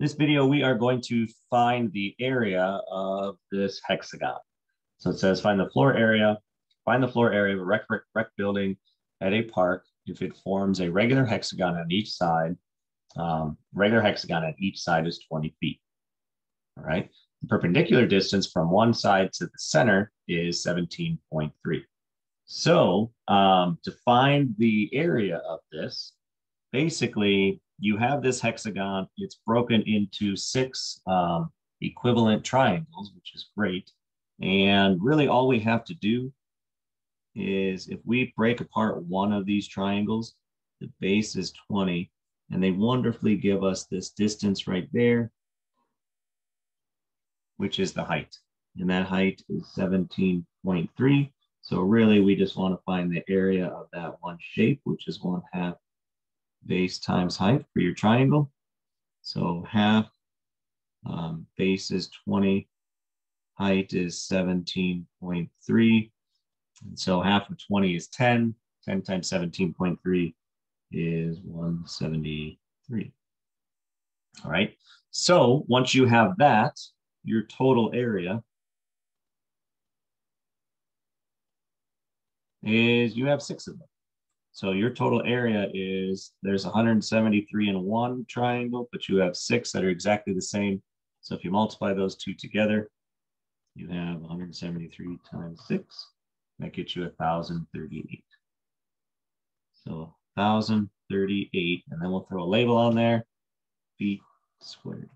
This video, we are going to find the area of this hexagon. So it says find the floor area, find the floor area of a rec, rec, rec building at a park if it forms a regular hexagon on each side. Um, regular hexagon at each side is 20 feet. All right. The perpendicular distance from one side to the center is 17.3. So um, to find the area of this, basically you have this hexagon, it's broken into six um, equivalent triangles, which is great. And really all we have to do is if we break apart one of these triangles, the base is 20, and they wonderfully give us this distance right there, which is the height. And that height is 17.3. So really we just want to find the area of that one shape, which is one half base times height for your triangle. So half um, base is 20, height is 17.3. And so half of 20 is 10. 10 times 17.3 is 173. All right. So once you have that, your total area is you have six of them. So your total area is there's 173 in one triangle, but you have six that are exactly the same. So if you multiply those two together, you have 173 times six. That gets you 1,038. So 1,038, and then we'll throw a label on there, feet squared.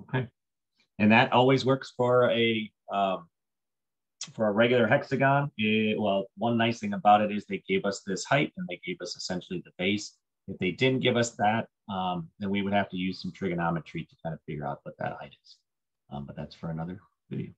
Okay. And that always works for a um, for a regular hexagon, it, well, one nice thing about it is they gave us this height and they gave us essentially the base. If they didn't give us that, um, then we would have to use some trigonometry to kind of figure out what that height is. Um, but that's for another video.